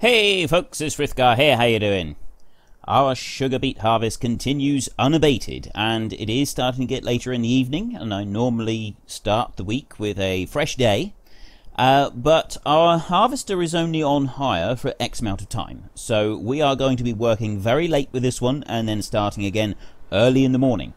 Hey folks, it's Frithgar here, how you doing? Our sugar beet harvest continues unabated and it is starting to get later in the evening and I normally start the week with a fresh day. Uh, but our harvester is only on hire for X amount of time, so we are going to be working very late with this one and then starting again early in the morning.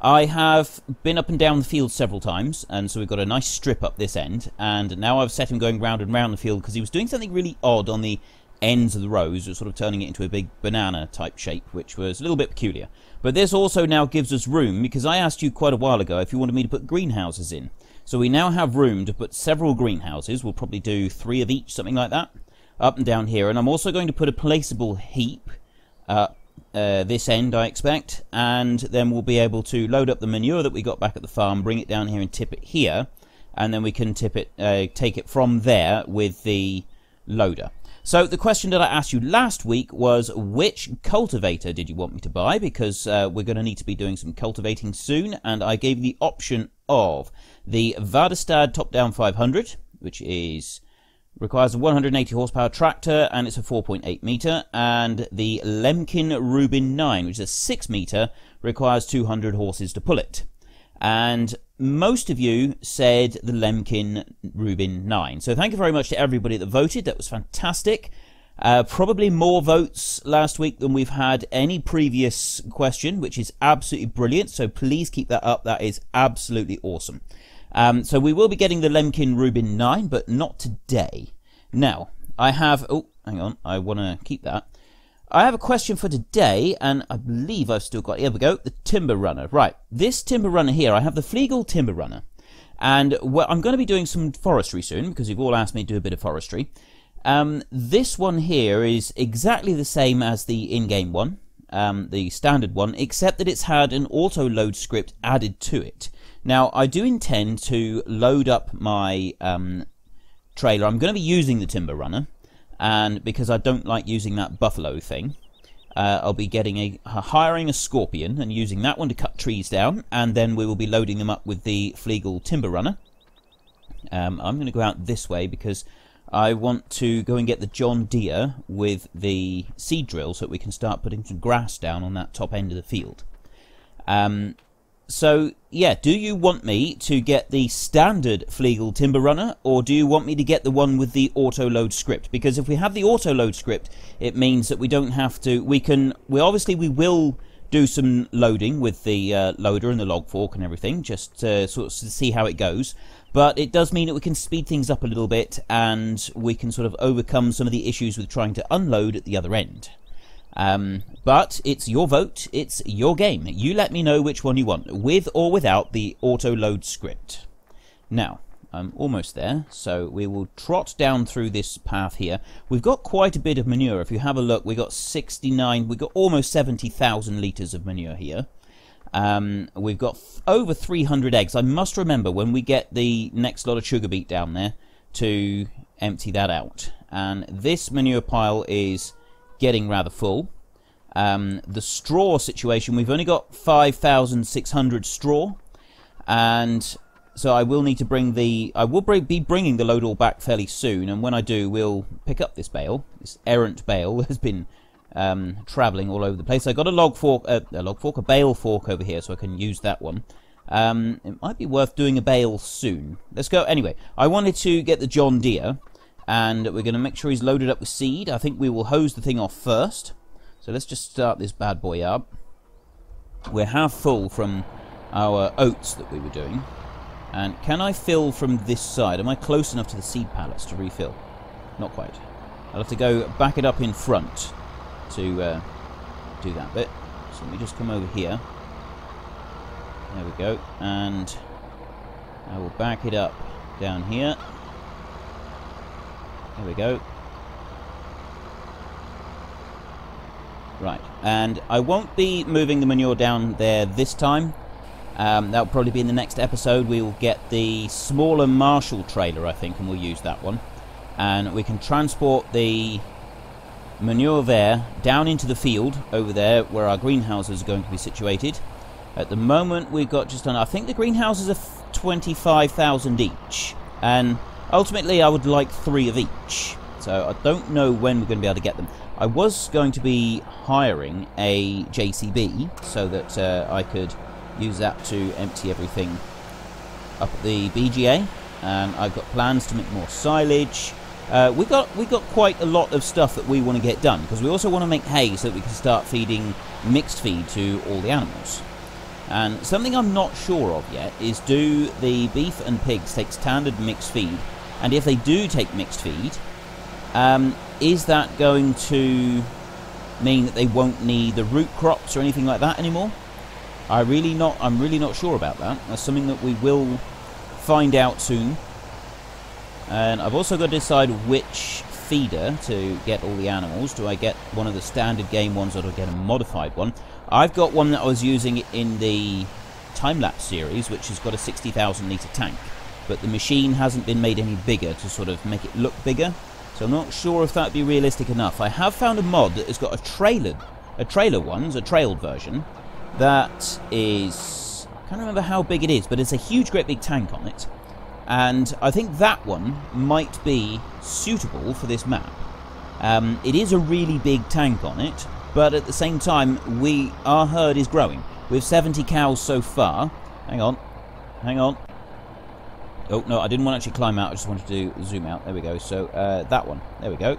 I have been up and down the field several times, and so we've got a nice strip up this end, and now I've set him going round and round the field because he was doing something really odd on the ends of the rows, sort of turning it into a big banana type shape, which was a little bit peculiar. But this also now gives us room, because I asked you quite a while ago if you wanted me to put greenhouses in. So we now have room to put several greenhouses, we'll probably do three of each, something like that, up and down here, and I'm also going to put a placeable heap uh, uh, this end, I expect, and then we'll be able to load up the manure that we got back at the farm, bring it down here and tip it here, and then we can tip it, uh, take it from there with the loader. So the question that I asked you last week was which cultivator did you want me to buy? Because uh, we're going to need to be doing some cultivating soon and I gave you the option of the Väderstad Top Down 500 which is requires a 180 horsepower tractor and it's a 4.8 meter and the Lemken Rubin 9 which is a 6 meter requires 200 horses to pull it. And most of you said the Lemken Rubin 9 so thank you very much to everybody that voted that was fantastic uh, probably more votes last week than we've had any previous question which is absolutely brilliant so please keep that up that is absolutely awesome um, so we will be getting the Lemken Rubin 9, but not today. Now, I have... Oh, hang on. I want to keep that. I have a question for today, and I believe I've still got... Here we go. The Timber Runner. Right. This Timber Runner here, I have the Fliegl Timber Runner. And well, I'm going to be doing some forestry soon, because you've all asked me to do a bit of forestry. Um, this one here is exactly the same as the in-game one, um, the standard one, except that it's had an auto load script added to it. Now, I do intend to load up my um, trailer. I'm going to be using the Timber Runner, and because I don't like using that buffalo thing, uh, I'll be getting a hiring a Scorpion and using that one to cut trees down, and then we will be loading them up with the Fliegl Timber Runner. Um, I'm going to go out this way because I want to go and get the John Deere with the seed drill so that we can start putting some grass down on that top end of the field. Um, so, yeah, do you want me to get the standard Fliegl Timber Runner, or do you want me to get the one with the auto load script? Because if we have the auto load script, it means that we don't have to. We can. We obviously we will do some loading with the uh, loader and the log fork and everything, just to sort of see how it goes. But it does mean that we can speed things up a little bit, and we can sort of overcome some of the issues with trying to unload at the other end. Um, but it's your vote, it's your game. You let me know which one you want, with or without the auto load script. Now, I'm almost there, so we will trot down through this path here. We've got quite a bit of manure. If you have a look, we've got 69, we've got almost 70,000 litres of manure here. Um, we've got over 300 eggs. I must remember when we get the next lot of sugar beet down there to empty that out. And this manure pile is getting rather full. Um, the straw situation, we've only got 5,600 straw, and so I will need to bring the, I will be bringing the load all back fairly soon, and when I do, we'll pick up this bale, this errant bale has been um, travelling all over the place. I got a log fork, uh, a log fork, a bale fork over here, so I can use that one. Um, it might be worth doing a bale soon. Let's go. Anyway, I wanted to get the John Deere, and we're going to make sure he's loaded up with seed. I think we will hose the thing off first. So let's just start this bad boy up. We're half full from our oats that we were doing. And can I fill from this side? Am I close enough to the seed pallets to refill? Not quite. I'll have to go back it up in front to uh, do that bit. So let me just come over here. There we go. And I will back it up down here. There we go. Right, and I won't be moving the manure down there this time. Um, that'll probably be in the next episode. We will get the smaller Marshall trailer, I think, and we'll use that one. And we can transport the manure there down into the field over there where our greenhouses are going to be situated. At the moment, we've got just on. I think the greenhouses are 25,000 each. And ultimately, I would like three of each. So I don't know when we're going to be able to get them. I was going to be hiring a JCB so that uh, I could use that to empty everything up at the BGA. And I've got plans to make more silage. Uh, we got we got quite a lot of stuff that we want to get done because we also want to make hay so that we can start feeding mixed feed to all the animals. And something I'm not sure of yet is do the beef and pigs take standard mixed feed? And if they do take mixed feed, um, is that going to mean that they won't need the root crops or anything like that anymore? I really not. I'm really not sure about that. That's something that we will find out soon. And I've also got to decide which feeder to get all the animals. Do I get one of the standard game ones or do I get a modified one? I've got one that I was using in the time-lapse series, which has got a 60,000 litre tank. But the machine hasn't been made any bigger to sort of make it look bigger. So I'm not sure if that'd be realistic enough. I have found a mod that has got a trailer, a trailer ones, a trailed version, that is... I can't remember how big it is, but it's a huge, great big tank on it and I think that one might be suitable for this map. Um, it is a really big tank on it, but at the same time, we our herd is growing. We have 70 cows so far. Hang on, hang on. Oh no, I didn't want to actually climb out. I just wanted to zoom out. There we go. So uh, that one. There we go.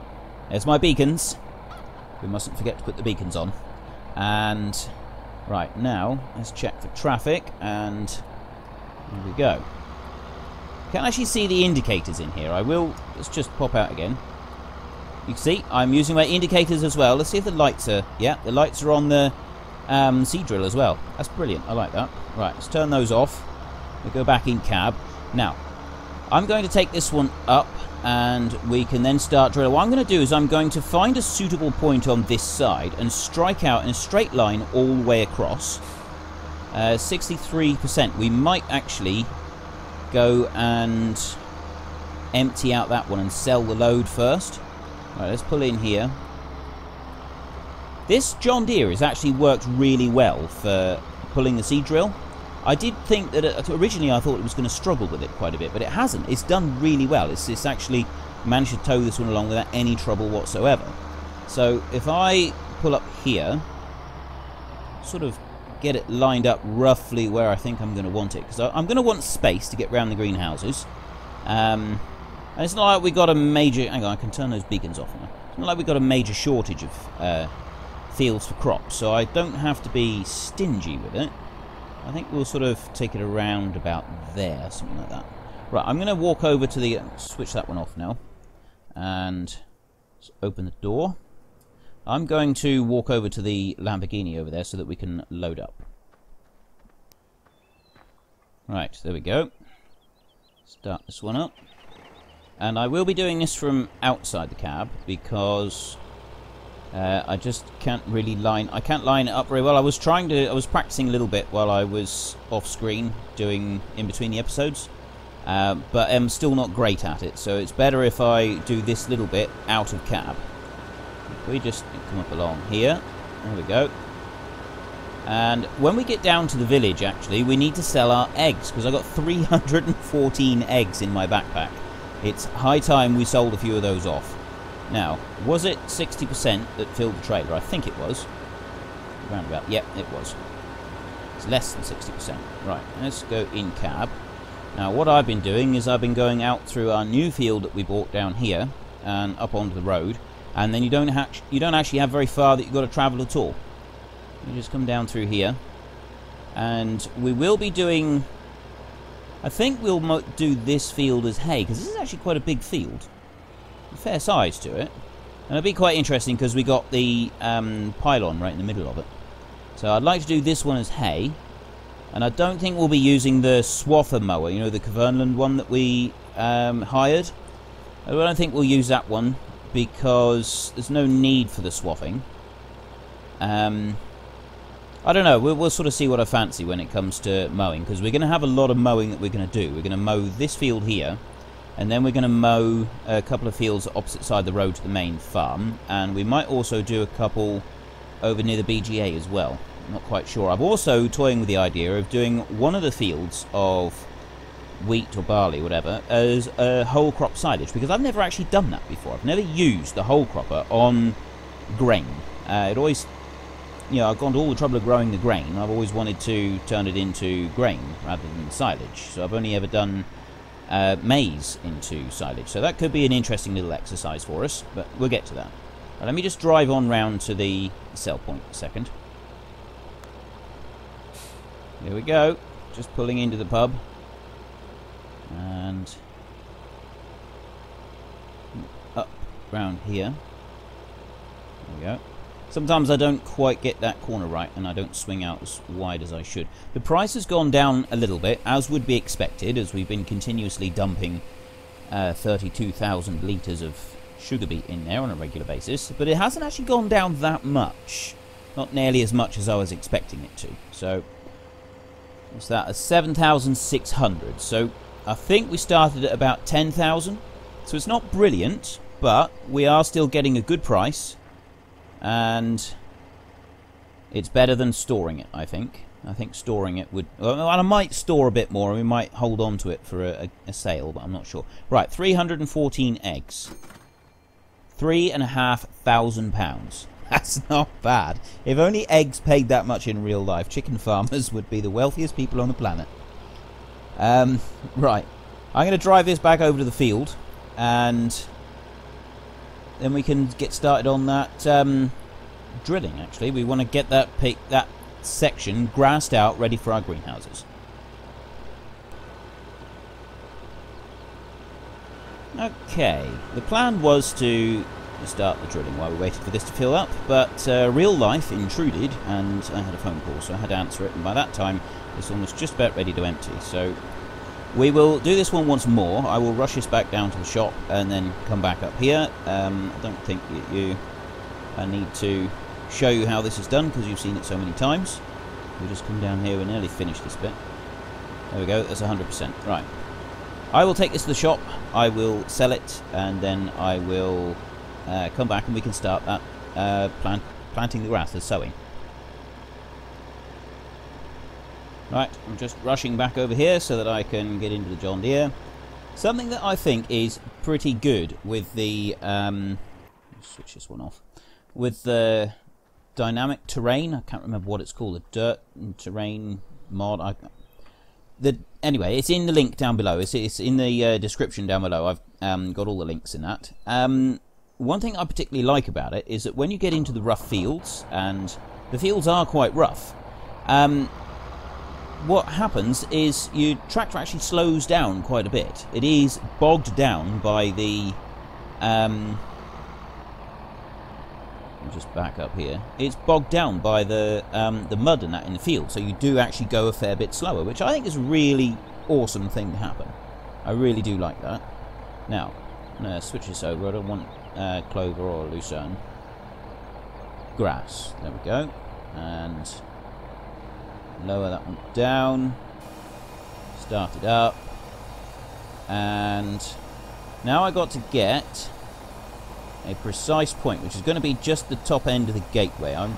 There's my beacons. We mustn't forget to put the beacons on. And right now, let's check for traffic. And here we go. Can't actually see the indicators in here. I will... Let's just pop out again. You can see, I'm using my indicators as well. Let's see if the lights are... Yeah, the lights are on the um, seed drill as well. That's brilliant. I like that. Right, let's turn those off. We go back in cab. Now, I'm going to take this one up and we can then start drilling. What I'm going to do is I'm going to find a suitable point on this side and strike out in a straight line all the way across. Uh, 63%. We might actually go and empty out that one and sell the load first. Right, let's pull in here. This John Deere has actually worked really well for pulling the seed drill. I did think that it, originally I thought it was going to struggle with it quite a bit, but it hasn't. It's done really well. It's, it's actually managed to tow this one along without any trouble whatsoever. So if I pull up here, sort of get it lined up roughly where I think I'm going to want it. Because I'm going to want space to get around the greenhouses. Um, and it's not like we got a major... Hang on, I can turn those beacons off now. It's not like we've got a major shortage of uh, fields for crops. So I don't have to be stingy with it. I think we'll sort of take it around about there, something like that. Right, I'm going to walk over to the... Switch that one off now. And open the door. I'm going to walk over to the Lamborghini over there so that we can load up. Right, there we go. Start this one up. And I will be doing this from outside the cab because uh, I just can't really line... I can't line it up very well. I was trying to... I was practicing a little bit while I was off screen doing in between the episodes. Uh, but I'm still not great at it, so it's better if I do this little bit out of cab. We just come up along here. There we go. And when we get down to the village, actually, we need to sell our eggs, because I've got 314 eggs in my backpack. It's high time we sold a few of those off. Now, was it 60% that filled the trailer? I think it was. Roundabout. Yep, it was. It's less than 60%. Right, let's go in cab. Now, what I've been doing is I've been going out through our new field that we bought down here and up onto the road and then you don't you don't actually have very far that you've got to travel at all. You just come down through here, and we will be doing. I think we'll do this field as hay because this is actually quite a big field, fair size to it, and it'll be quite interesting because we got the um, pylon right in the middle of it. So I'd like to do this one as hay, and I don't think we'll be using the swather mower, you know, the Kverneland one that we um, hired. I don't think we'll use that one because there's no need for the swathing. Um, I don't know. We'll, we'll, sort of see what I fancy when it comes to mowing, because we're going to have a lot of mowing that we're going to do. We're going to mow this field here, and then we're going to mow a couple of fields opposite side the road to the main farm, and we might also do a couple over near the BGA as well. I'm not quite sure. I'm also toying with the idea of doing one of the fields of wheat or barley, whatever, as a whole crop silage because I've never actually done that before. I've never used the whole cropper on grain. Uh, it always, you know, I've gone to all the trouble of growing the grain. I've always wanted to turn it into grain rather than silage. So I've only ever done uh, maize into silage. So that could be an interesting little exercise for us, but we'll get to that. Right, let me just drive on round to the sell point a second. Here we go. Just pulling into the pub. And up round here. There we go. Sometimes I don't quite get that corner right and I don't swing out as wide as I should. The price has gone down a little bit, as would be expected, as we've been continuously dumping uh, 32,000 litres of sugar beet in there on a regular basis, but it hasn't actually gone down that much. Not nearly as much as I was expecting it to. So, what's that? A 7,600. So, I think we started at about 10,000. So it's not brilliant, but we are still getting a good price and it's better than storing it, I think. I think storing it would... Well, I might store a bit more, and we might hold on to it for a, a sale, but I'm not sure. Right, 314 eggs. Three and a half thousand pounds. That's not bad. If only eggs paid that much in real life, chicken farmers would be the wealthiest people on the planet. Um, right. I'm going to drive this back over to the field, and then we can get started on that um, drilling. Actually, we want to get that that section grassed out, ready for our greenhouses. Okay, the plan was to start the drilling while we waited for this to fill up, but uh, real life intruded, and I had a phone call, so I had to answer it. And by that time, it's almost just about ready to empty. So we will do this one once more. I will rush this back down to the shop and then come back up here. Um, I don't think you, I need to show you how this is done because you've seen it so many times. We'll just come down here and nearly finish this bit. There we go, that's 100%. Right. I will take this to the shop, I will sell it, and then I will uh, come back and we can start that uh, plant, planting the grass, the sowing. Right, I'm just rushing back over here so that I can get into the John Deere. Something that I think is pretty good with the... Um, switch this one off. With the dynamic terrain, I can't remember what it's called, the dirt and terrain mod. I, the Anyway, it's in the link down below. It's, it's in the uh, description down below. I've um, got all the links in that. Um, one thing I particularly like about it is that when you get into the rough fields, and the fields are quite rough, um, what happens is your tractor actually slows down quite a bit. It is bogged down by the. Um, just back up here. It's bogged down by the um, the mud and that in the field, so you do actually go a fair bit slower, which I think is a really awesome thing to happen. I really do like that. Now, I'm going to switch this over. I don't want uh, clover or lucerne. Grass. There we go. And lower that one down, start it up, and now I got to get a precise point, which is going to be just the top end of the gateway. I'm,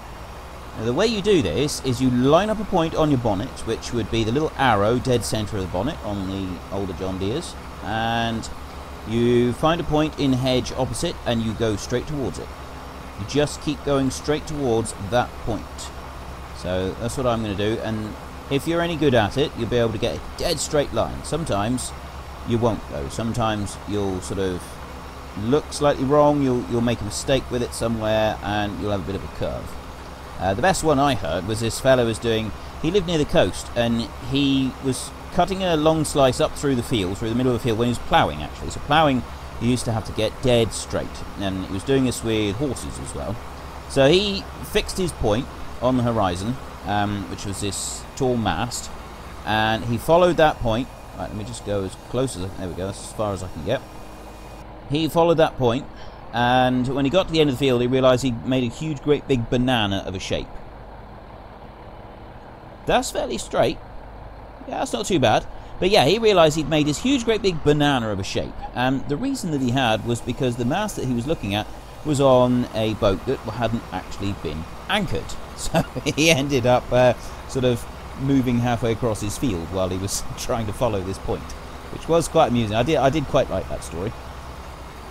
the way you do this is you line up a point on your bonnet, which would be the little arrow dead center of the bonnet on the older John Deere's, and you find a point in hedge opposite and you go straight towards it. You just keep going straight towards that point. So that's what I'm going to do. And if you're any good at it, you'll be able to get a dead straight line. Sometimes you won't though. Sometimes you'll sort of look slightly wrong. You'll you'll make a mistake with it somewhere, and you'll have a bit of a curve. Uh, the best one I heard was this fellow was doing. He lived near the coast, and he was cutting a long slice up through the field, through the middle of the field, when he was ploughing actually. So ploughing, you used to have to get dead straight, and he was doing this with horses as well. So he fixed his point on the horizon, um, which was this tall mast, and he followed that point. Right, let me just go as close as I, there we go. That's as far as I can get. He followed that point, and when he got to the end of the field, he realised he'd made a huge, great big banana of a shape. That's fairly straight. Yeah, that's not too bad. But yeah, he realised he'd made this huge, great big banana of a shape. And the reason that he had was because the mast that he was looking at was on a boat that hadn't actually been anchored. So he ended up uh, sort of moving halfway across his field while he was trying to follow this point. which was quite amusing. I did I did quite like that story.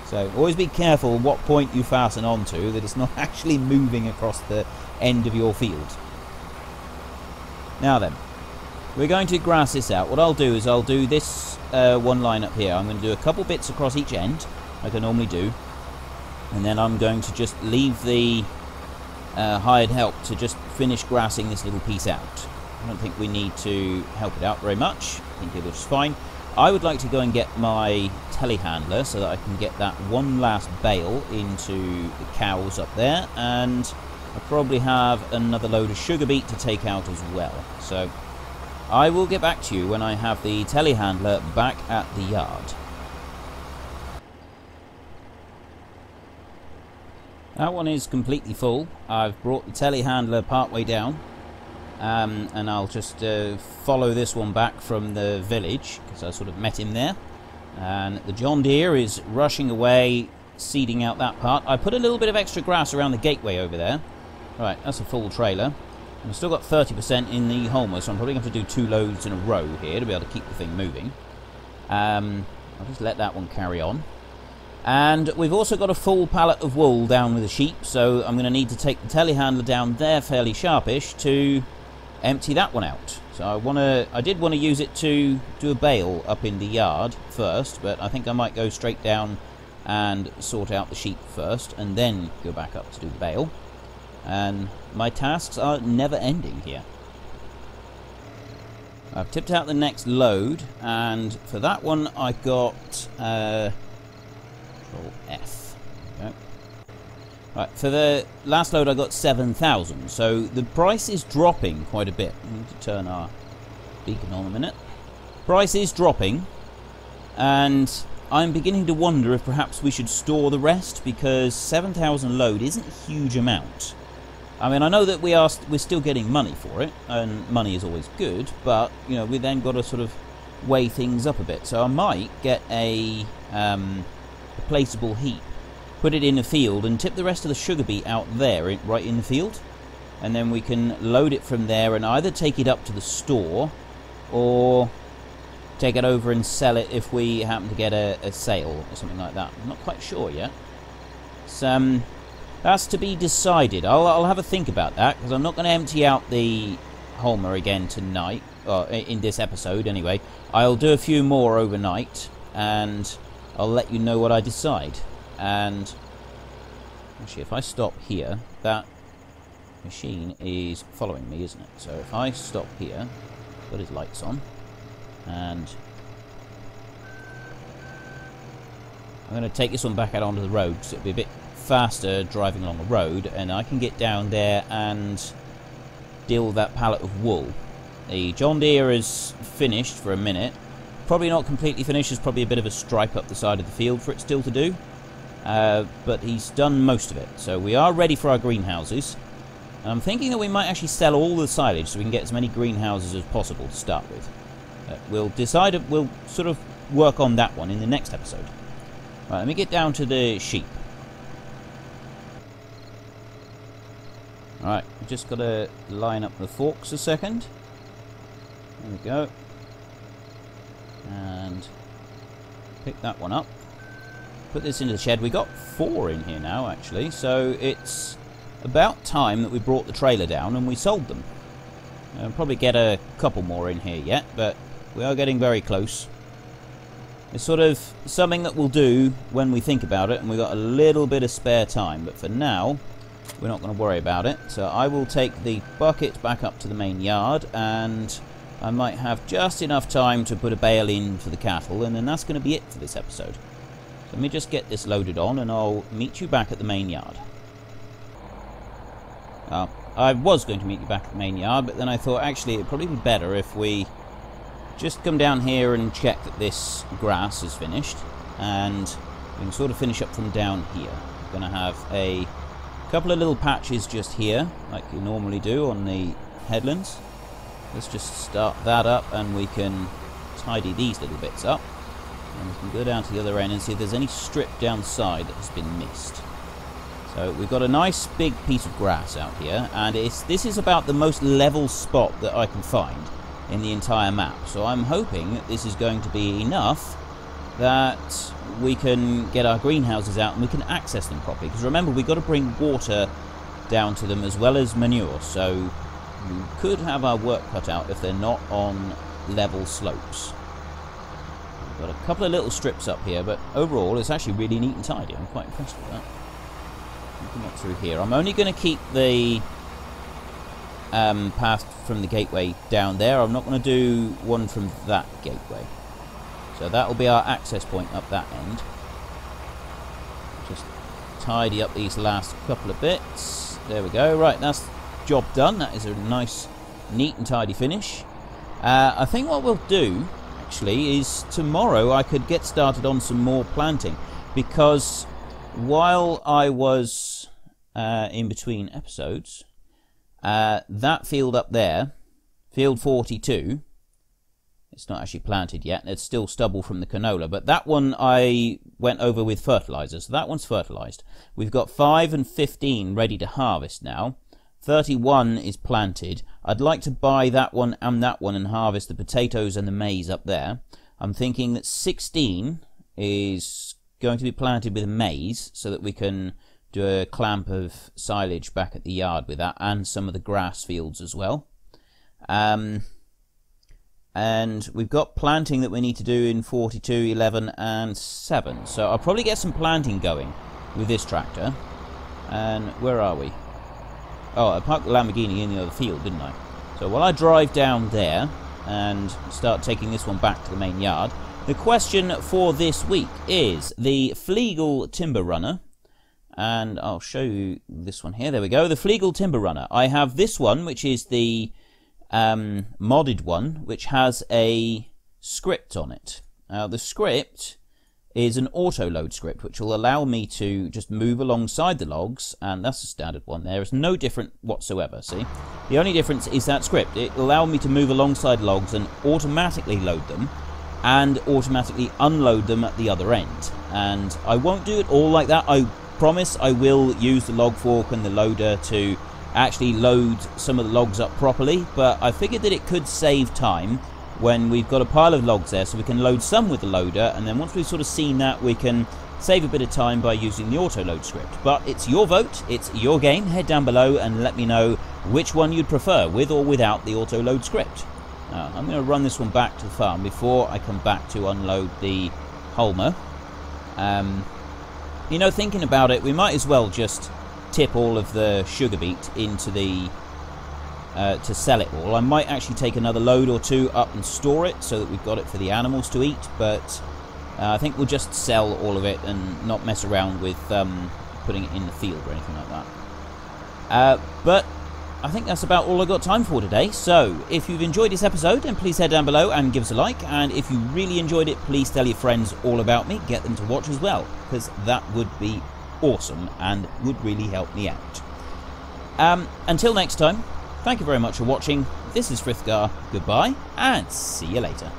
So always be careful what point you fasten onto that it's not actually moving across the end of your field. Now then, we're going to grass this out. What I'll do is I'll do this uh, one line up here. I'm going to do a couple bits across each end, like I normally do. And then I'm going to just leave the uh, hired help to just finish grassing this little piece out. I don't think we need to help it out very much. I think it looks fine. I would like to go and get my telehandler so that I can get that one last bale into the cows up there and I probably have another load of sugar beet to take out as well. So I will get back to you when I have the telehandler back at the yard. That one is completely full. I've brought the telehandler partway down um, and I'll just uh, follow this one back from the village because I sort of met him there. And the John Deere is rushing away, seeding out that part. I put a little bit of extra grass around the gateway over there. Right, that's a full trailer. I've still got 30% in the Holmer, so I'm probably going to have to do two loads in a row here to be able to keep the thing moving. Um, I'll just let that one carry on. And we've also got a full pallet of wool down with the sheep, so I'm going to need to take the telehandler down there fairly sharpish to empty that one out. So I want to, I did want to use it to do a bale up in the yard first, but I think I might go straight down and sort out the sheep first, and then go back up to do the bale. And my tasks are never ending here. I've tipped out the next load, and for that one I got uh, Control F. Right, for the last load I got 7,000, so the price is dropping quite a bit. We need to turn our beacon on a minute. Price is dropping, and I'm beginning to wonder if perhaps we should store the rest, because 7,000 load isn't a huge amount. I mean, I know that we are st we're still getting money for it, and money is always good, but, you know, we then got to sort of weigh things up a bit. So I might get a, um, a placeable heap put it in the field and tip the rest of the sugar beet out there, right in the field. And then we can load it from there and either take it up to the store or take it over and sell it if we happen to get a, a sale or something like that. I'm not quite sure yet. So, um, that's to be decided. I'll, I'll have a think about that because I'm not going to empty out the Holmer again tonight, or in this episode anyway. I'll do a few more overnight and I'll let you know what I decide. And actually if I stop here that machine is following me isn't it? So if I stop here put his lights on and I'm going to take this one back out onto the road so it'll be a bit faster driving along the road and I can get down there and deal with that pallet of wool. The John Deere is finished for a minute probably not completely finished there's probably a bit of a stripe up the side of the field for it still to do uh, but he's done most of it. So we are ready for our greenhouses. And I'm thinking that we might actually sell all the silage so we can get as many greenhouses as possible to start with. Uh, we'll decide, we'll sort of work on that one in the next episode. Right, let me get down to the sheep. Alright, just got to line up the forks a second. There we go. And pick that one up put this into the shed. We got four in here now, actually, so it's about time that we brought the trailer down and we sold them. I'll probably get a couple more in here yet, but we are getting very close. It's sort of something that we'll do when we think about it, and we've got a little bit of spare time, but for now, we're not going to worry about it. So I will take the bucket back up to the main yard, and I might have just enough time to put a bale in for the cattle, and then that's going to be it for this episode. Let me just get this loaded on and I'll meet you back at the main yard. Uh, I was going to meet you back at the main yard, but then I thought actually it'd probably be better if we just come down here and check that this grass is finished. And we can sort of finish up from down here. We're going to have a couple of little patches just here, like you normally do on the headlands. Let's just start that up and we can tidy these little bits up. And we can go down to the other end and see if there's any strip down side that has been missed. So we've got a nice big piece of grass out here, and it's this is about the most level spot that I can find. in the entire map. So I'm hoping that this is going to be enough that we can get our greenhouses out and we can access them properly. Because remember, we've got to bring water down to them as well as manure. So we could have our work cut out if they're not on level slopes. We've got a couple of little strips up here, but overall it's actually really neat and tidy. I'm quite impressed with that. Come up through here. I'm only going to keep the um, path from the gateway down there. I'm not going to do one from that gateway. So that will be our access point up that end. Just tidy up these last couple of bits. There we go. Right, that's job done. That is a nice, neat and tidy finish. Uh, I think what we'll do, actually, is tomorrow I could get started on some more planting. Because while I was uh, in between episodes, uh, that field up there, field 42, it's not actually planted yet. It's still stubble from the canola. But that one I went over with fertilizer. So that one's fertilized. We've got 5 and 15 ready to harvest now. 31 is planted. I'd like to buy that one and that one and harvest the potatoes and the maize up there. I'm thinking that 16 is going to be planted with maize so that we can do a clamp of silage back at the yard with that and some of the grass fields as well. Um, and we've got planting that we need to do in 42, 11 and 7. So I'll probably get some planting going with this tractor. And where are we? Oh, I parked the Lamborghini in the other field, didn't I? So while I drive down there and start taking this one back to the main yard, the question for this week is the Fliegl Timber Runner and I'll show you this one here. There we go, the Fliegl Timber Runner. I have this one, which is the um, modded one, which has a script on it. Now, the script is an auto load script, which will allow me to just move alongside the logs, and that's a standard one. There is no different whatsoever, see? The only difference is that script. It will allow me to move alongside logs and automatically load them, and automatically unload them at the other end. And I won't do it all like that. I promise I will use the log fork and the loader to actually load some of the logs up properly, but I figured that it could save time when we've got a pile of logs there, so we can load some with the loader, and then once we've sort of seen that, we can save a bit of time by using the auto load script. But it's your vote, it's your game. Head down below and let me know which one you'd prefer, with or without the auto load script. Now, I'm going to run this one back to the farm before I come back to unload the Holmer. Um, you know, thinking about it, we might as well just tip all of the sugar beet into the uh, to sell it all. I might actually take another load or two up and store it so that we've got it for the animals to eat, but uh, I think we'll just sell all of it and not mess around with um, putting it in the field or anything like that. Uh, but I think that's about all I've got time for today. So, if you've enjoyed this episode, then please head down below and give us a like. And if you really enjoyed it, please tell your friends all about me. Get them to watch as well, because that would be awesome and would really help me out. Um, until next time, thank you very much for watching. This is Frithgar. Goodbye, and see you later.